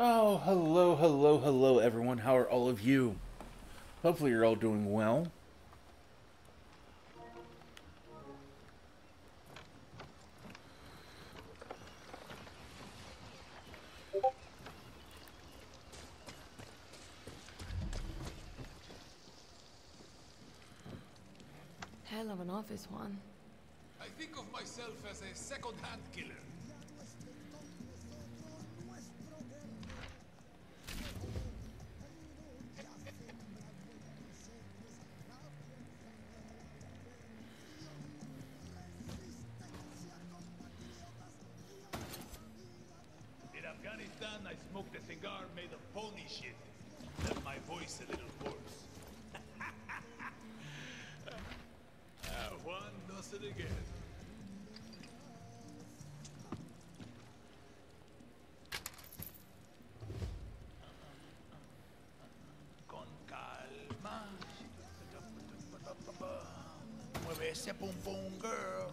Oh, hello, hello, hello, everyone. How are all of you? Hopefully, you're all doing well. Hell of an office, Juan. I think of myself as a second-hand killer. Made of pony shit. Left my voice a little hoarse. Ah, Juan does it again. Con calma. Mueve ese pum pum, girl.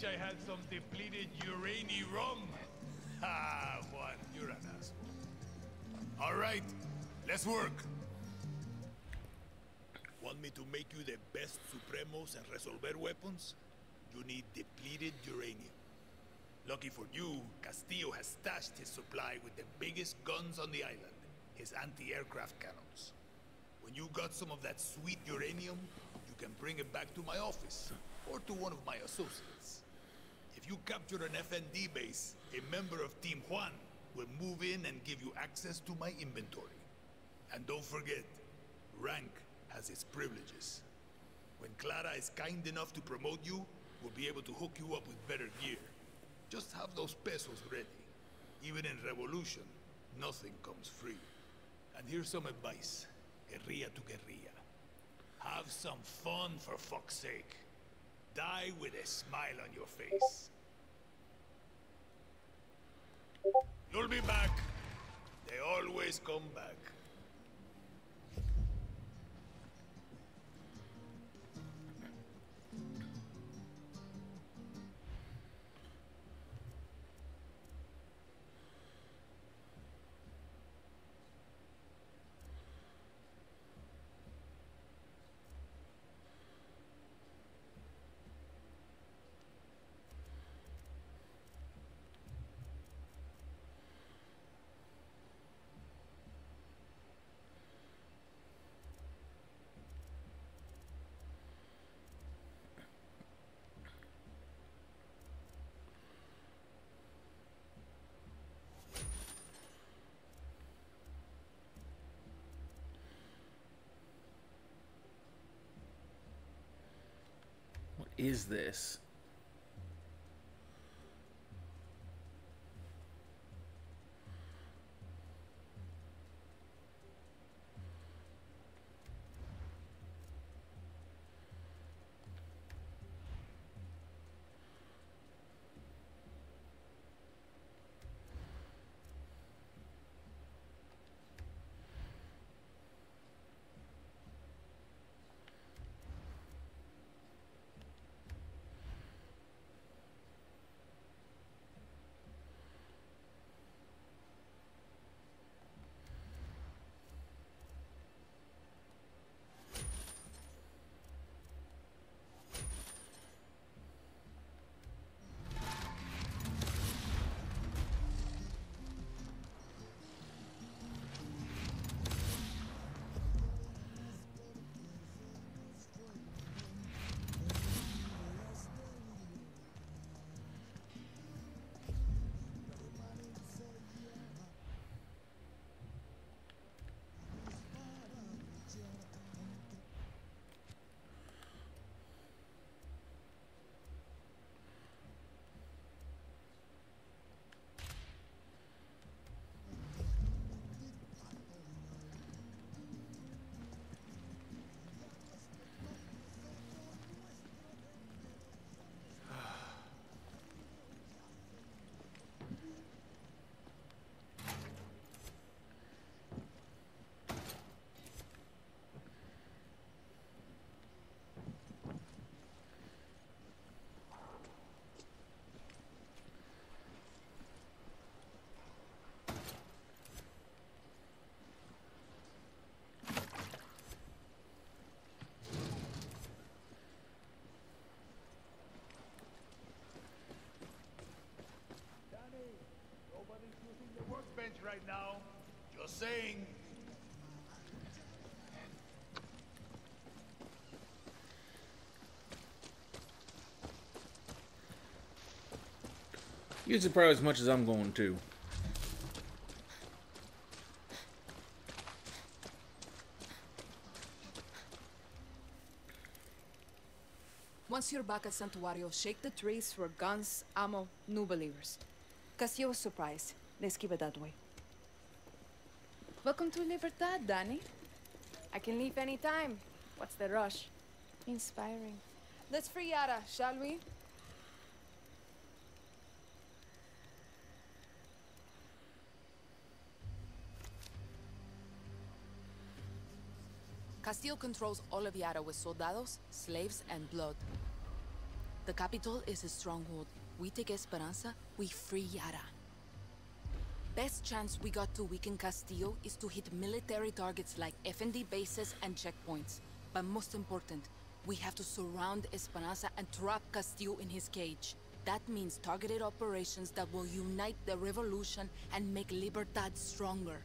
Wish I had some depleted uranium. Ah, Juan, you're an asshole. All right, let's work. Want me to make you the best Supremos and Resolver weapons? You need depleted uranium. Lucky for you, Castillo has stashed his supply with the biggest guns on the island, his anti-aircraft cannons. When you got some of that sweet uranium, you can bring it back to my office, or to one of my associates. If you capture an FND base, a member of Team Juan will move in and give you access to my inventory. And don't forget, rank has its privileges. When Clara is kind enough to promote you, we'll be able to hook you up with better gear. Just have those pesos ready. Even in Revolution, nothing comes free. And here's some advice. Guerrilla to guerrilla. Have some fun for fuck's sake. Die with a smile on your face. You'll be back. They always come back. Is this? Bench right now. Just saying. Use it probably as much as I'm going to. Once you're back at Santuario, shake the trees for guns, ammo, new believers. Castillo was surprised. Let's keep it that way. Welcome to Libertad, Danny. I can leave any time. What's the rush? Inspiring. Let's free Yara, shall we? Castillo controls all of Yara with soldados, slaves, and blood. The capital is a stronghold. We take Esperanza, we free Yara. Best chance we got to weaken Castillo is to hit military targets like FND bases and checkpoints. But most important, we have to surround Esperanza and trap Castillo in his cage. That means targeted operations that will unite the revolution and make Libertad stronger.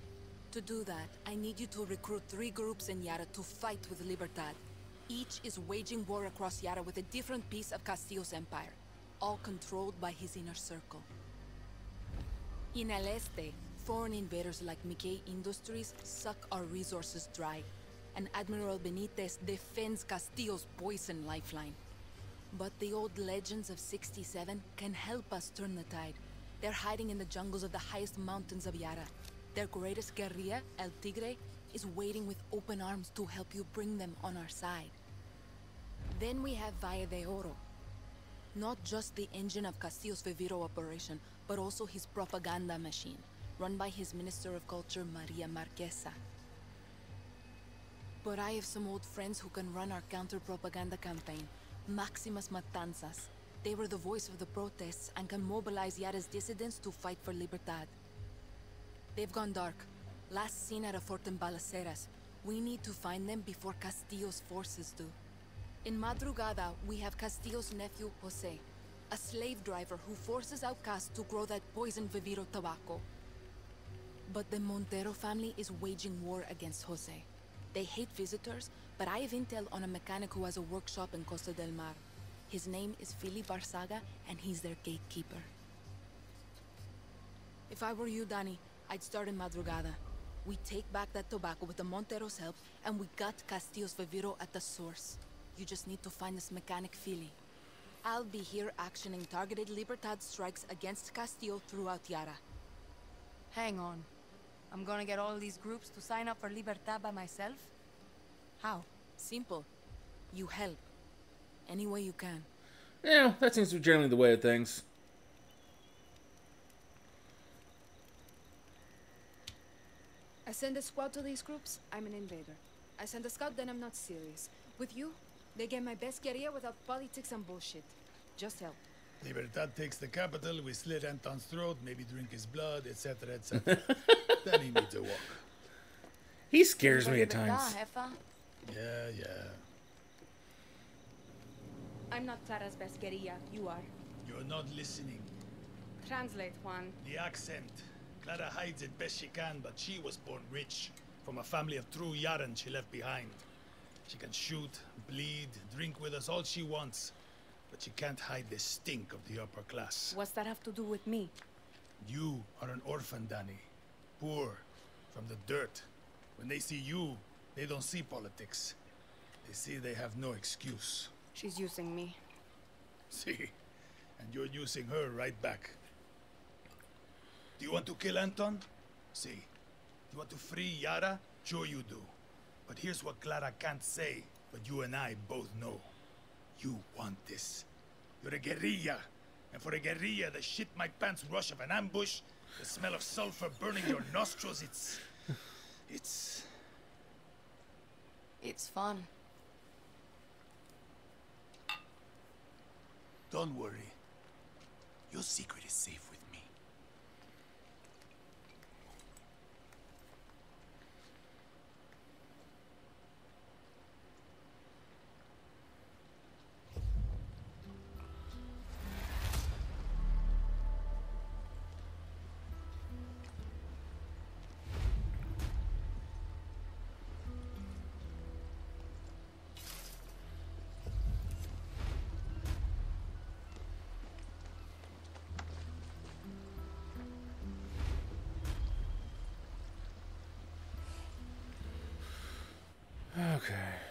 To do that, I need you to recruit three groups in Yara to fight with Libertad. Each is waging war across Yara with a different piece of Castillo's empire, all controlled by his inner circle. In El Este, foreign invaders like Mickey Industries suck our resources dry, and Admiral Benitez defends Castillo's poison lifeline. But the old legends of 67 can help us turn the tide. They're hiding in the jungles of the highest mountains of Yara. Their greatest guerrilla, El Tigre, is waiting with open arms to help you bring them on our side. Then we have Valle de Oro. Not just the engine of Castillo's Viviro operation, but also his propaganda machine, run by his Minister of Culture, Maria Marquesa. But I have some old friends who can run our counter-propaganda campaign, Máximas Matanzas. They were the voice of the protests and can mobilize Yara's dissidents to fight for Libertad. They've gone dark. Last seen at a fort in Balaceras. We need to find them before Castillo's forces do. In Madrugada, we have Castillo's nephew, Jose. A slave driver who forces outcasts to grow that poison Viviro tobacco. But the Montero family is waging war against Jose. They hate visitors, but I have intel on a mechanic who has a workshop in Costa del Mar. His name is Philip Barzaga, and he's their gatekeeper. If I were you, Danny, I'd start in Madrugada. We take back that tobacco with the Montero's help, and we got Castillo's Viviro at the source. You just need to find this mechanic Philly. I'll be here actioning targeted Libertad strikes against Castillo throughout Yara. Hang on. I'm gonna get all these groups to sign up for Libertad by myself? How? Simple. You help. Any way you can. Yeah, that seems to be generally the way of things. I send a squad to these groups, I'm an invader. I send a scout, then I'm not serious. With you, they get my best guerrilla without politics and bullshit. Just help. Libertad takes the capital, we slit Anton's throat, maybe drink his blood, etc., etc. then he needs a walk. He scares me at times. Yeah, yeah. I'm not Clara's best guerrilla. You are. You're not listening. Translate, Juan. The accent. Clara hides it best she can, but she was born rich. From a family of true Yaran she left behind. She can shoot, bleed, drink with us all she wants. But she can't hide the stink of the upper class. What's that have to do with me? You are an orphan, Danny. Poor, from the dirt. When they see you, they don't see politics. They see they have no excuse. She's using me. See? And you're using her right back. Do you want to kill Anton? See. Do you want to free Yara? Sure you do. But here's what Clara can't say, but you and I both know. You want this. You're a guerrilla. And for a guerrilla, the shit my pants rush of an ambush, the smell of sulfur burning your nostrils, it's... It's... It's fun. Don't worry. Your secret is safe with Okay.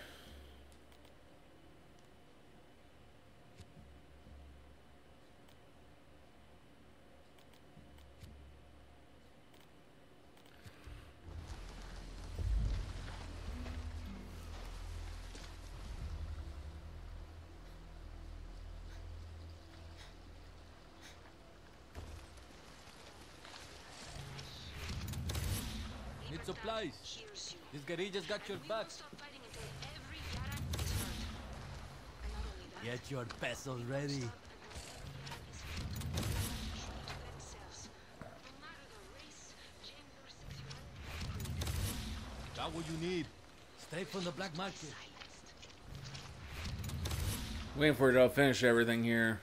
Free to themselves. No matter the race, gender, sexuality, or creed. Got what you need. Straight from the black market. Waiting for it to finish everything here.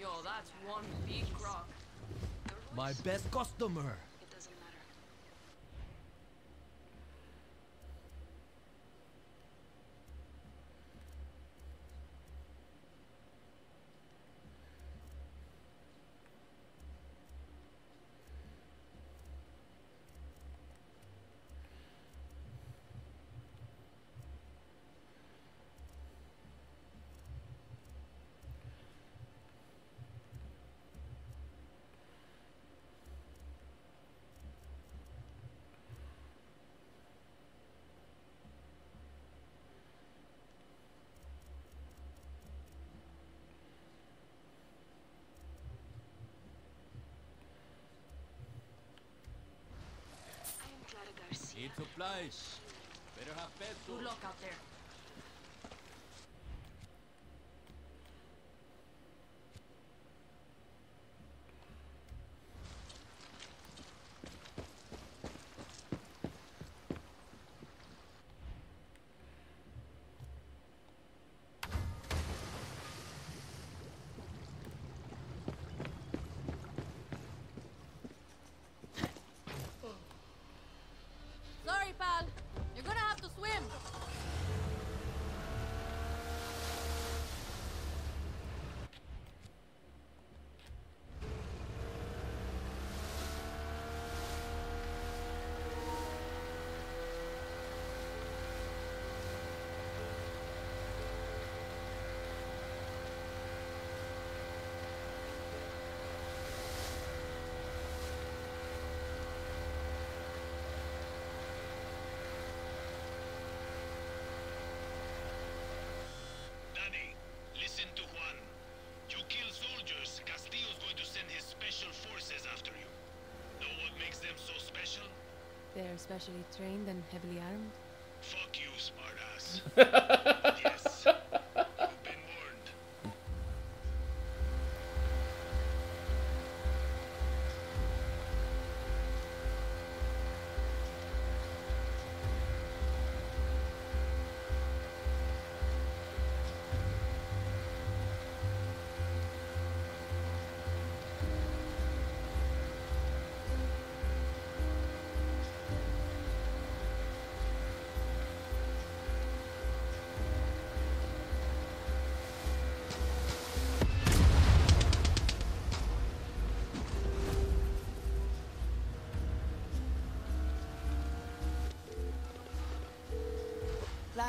Coño, that's one big rock. My best customer. Need supplies. Better have Good luck out there. Sorry, pal. You're gonna have to swim. They're specially trained and heavily armed. Fuck you, smartass.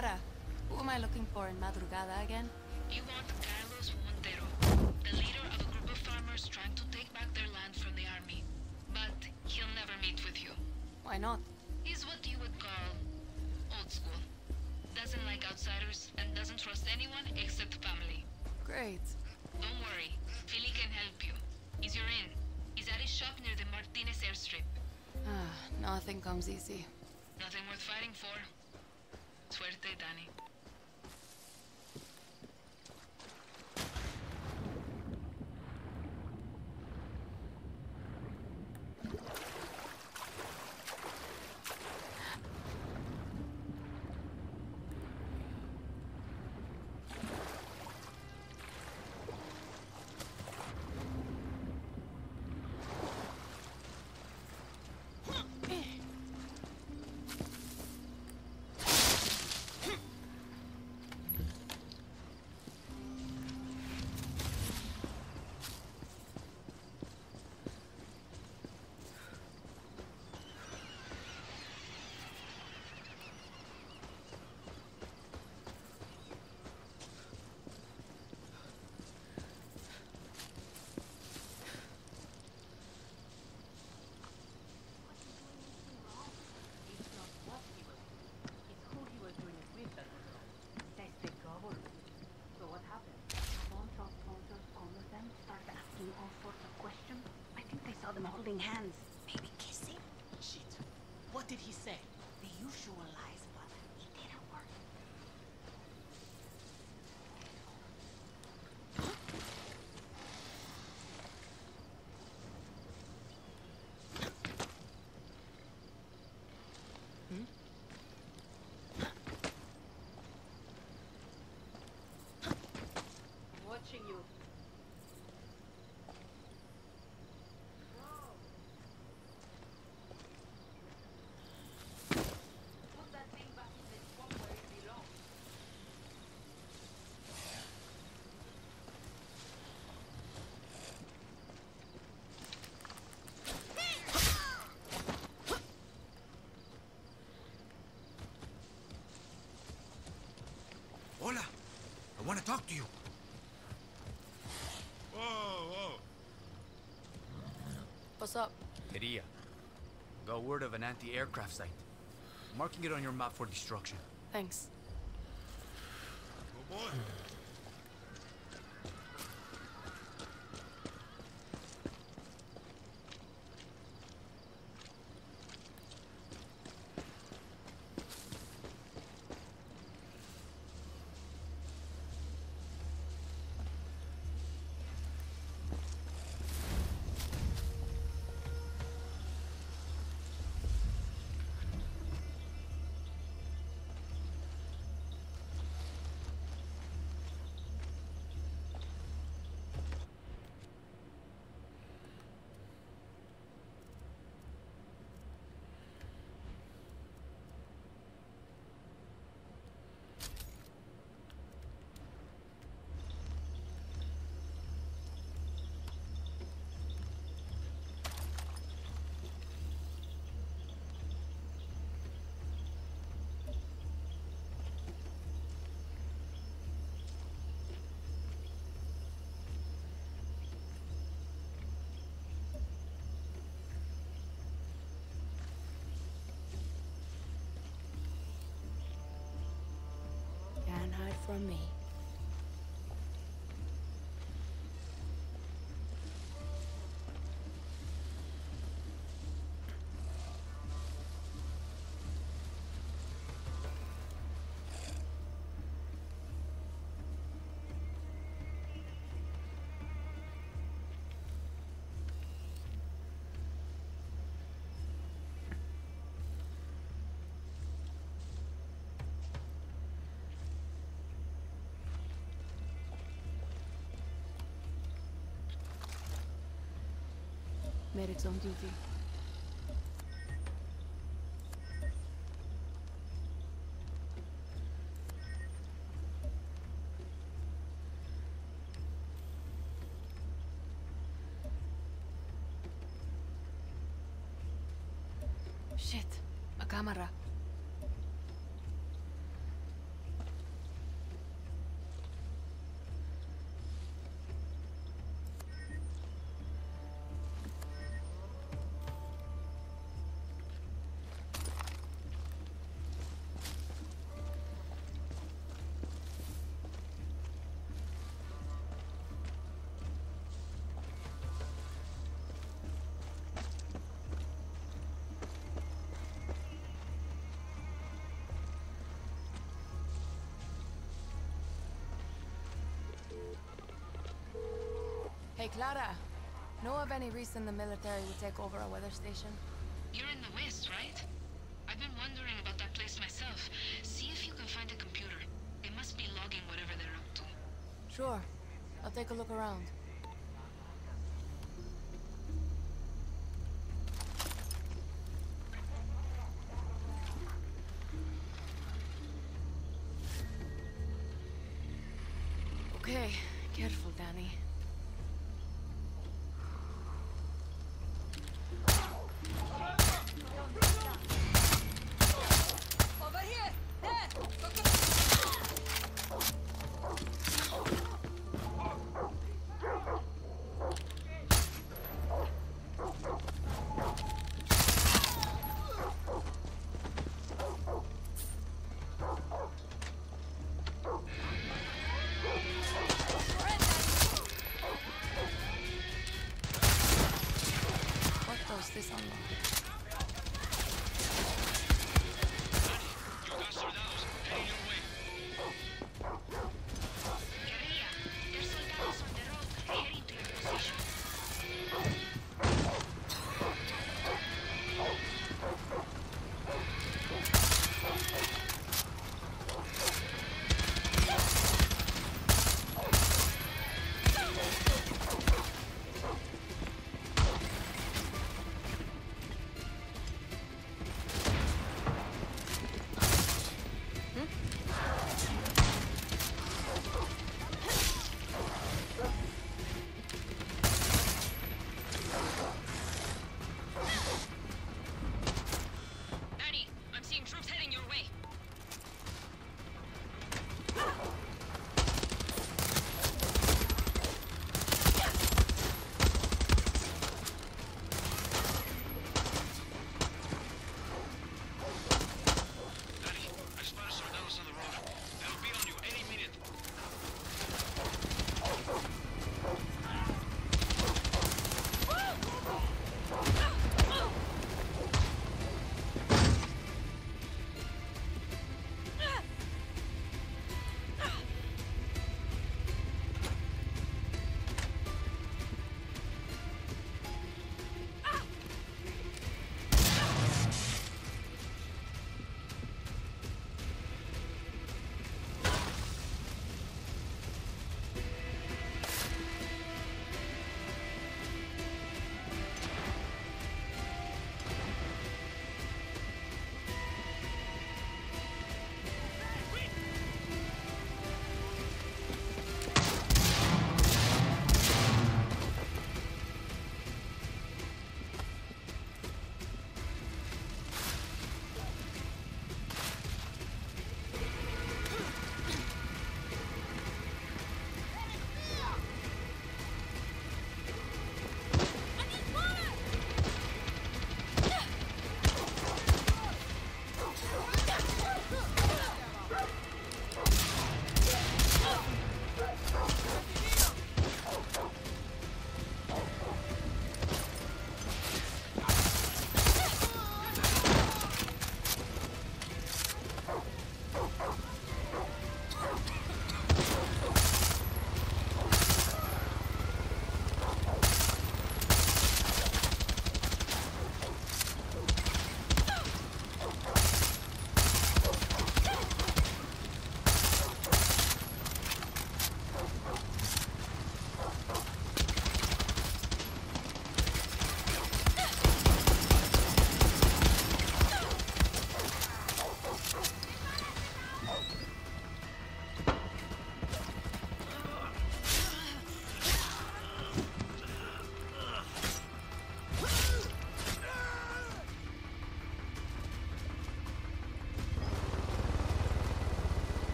Lara, who am I looking for in Madrugada again? You want Carlos Montero, the leader of a group of farmers trying to take back their land from the army. But he'll never meet with you. Why not? He's what you would call old school. Doesn't like outsiders and doesn't trust anyone except family. Great. Don't worry, Philly can help you. He's your in. He's at his shop near the Martinez airstrip. Ah, nothing comes easy. Nothing worth fighting for. Suerte, Danny. So what happened? Alphonse, Alfonso's, all of them started asking all sorts of questions. I think they saw them holding hands, maybe kissing. Shit. What did he say? The usual lies, but it didn't work. Hmm? Watching you. Put that thing back in the swamp where it belongs. Hola, I want to talk to you. Whoa, whoa. What's up? Teria. Got word of an anti-aircraft site. Marking it on your map for destruction. Thanks. Good boy. Can't hide from me. Medic's on duty. Shit, a camera. Clara. Know of any reason the military would take over a weather station? You're in the west, right? I've been wondering about that place myself. See if you can find a computer. They must be logging whatever they're up to. Sure. I'll take a look around. Okay, careful, Danny.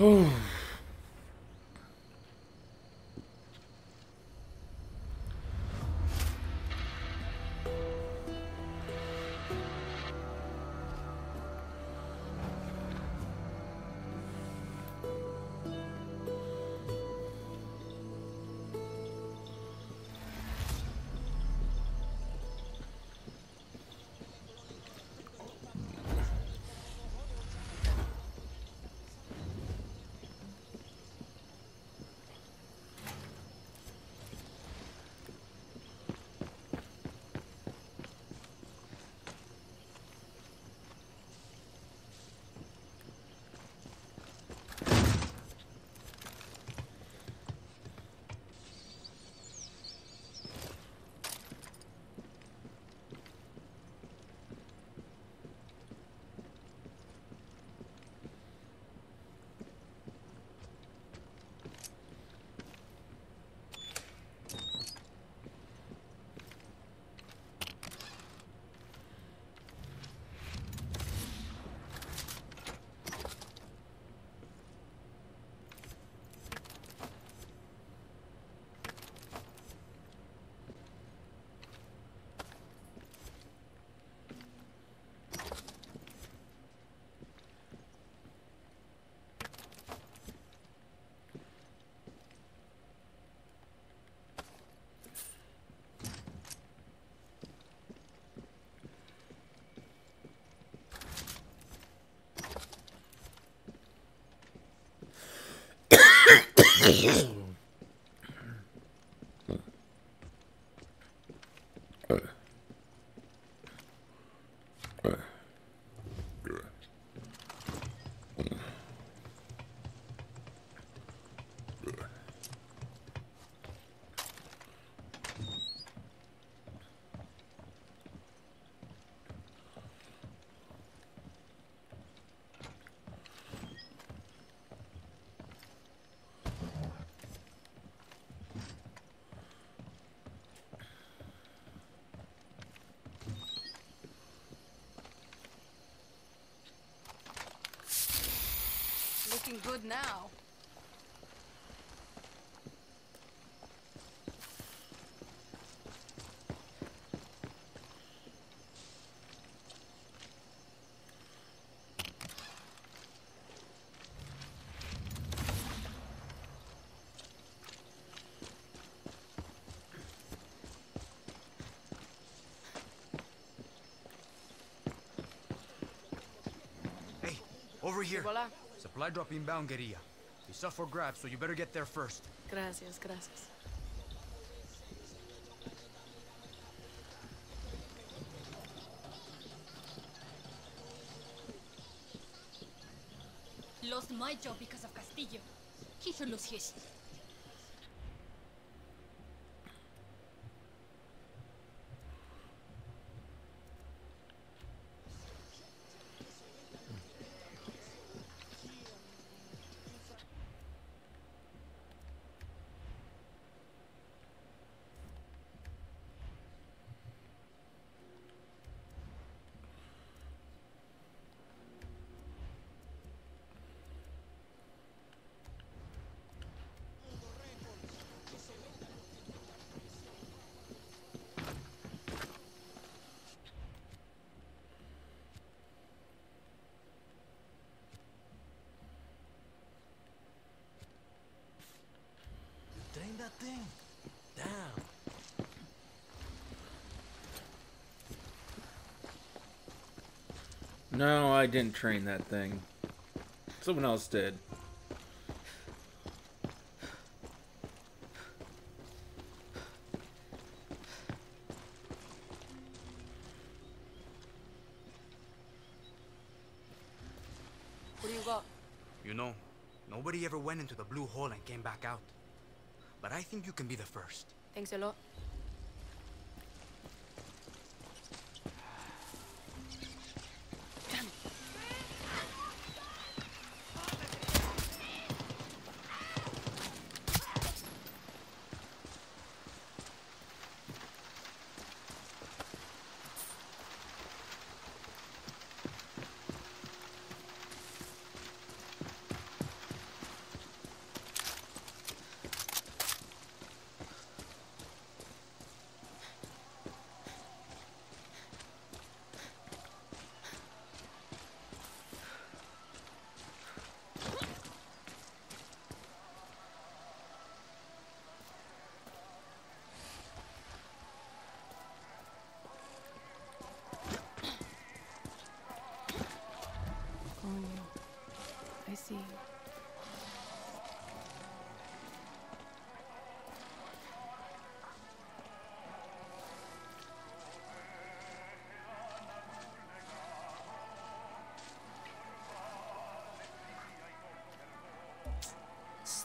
Looking good now. Hey, over here. Voila. Supply drop inbound, Guerrilla. It's up for grabs, so you better get there first. Gracias, gracias. Lost my job because of Castillo. He should lose his. Drain that thing. Damn. No, I didn't train that thing. Someone else did. Think you can be the first. Thanks a lot.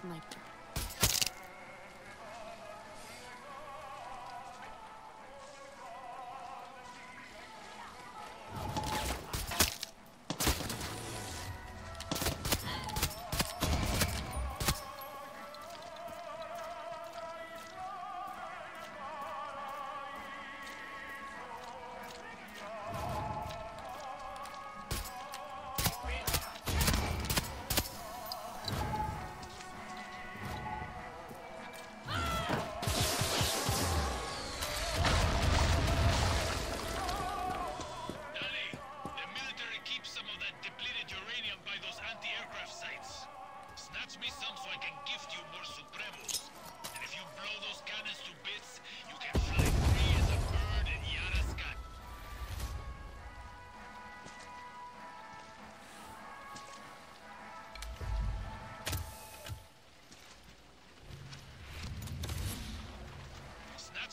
Sniper.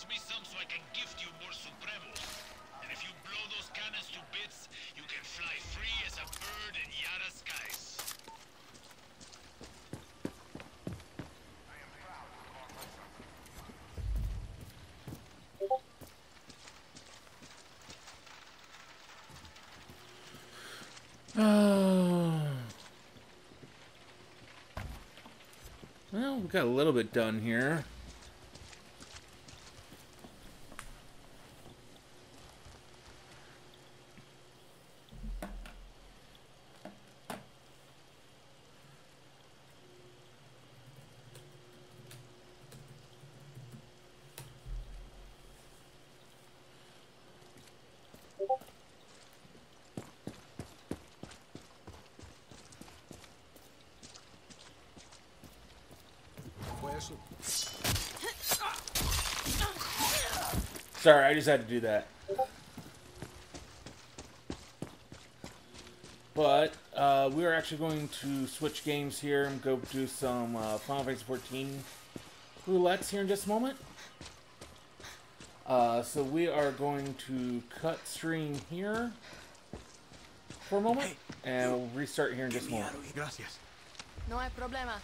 Snatch me some so I can gift you more Supremos. And if you blow those cannons to bits, you can fly free as a bird in Yara skies. Well, we got a little bit done here. Sorry, I just had to do that. But uh, we're actually going to switch games here and go do some uh, Final Fantasy 14 roulettes here in just a moment. Uh, so we are going to cut stream here for a moment, and we'll restart here in just a moment. Gracias. No hay problema.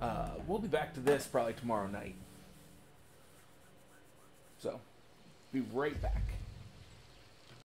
Uh, we'll be back to this probably tomorrow night. So, be right back.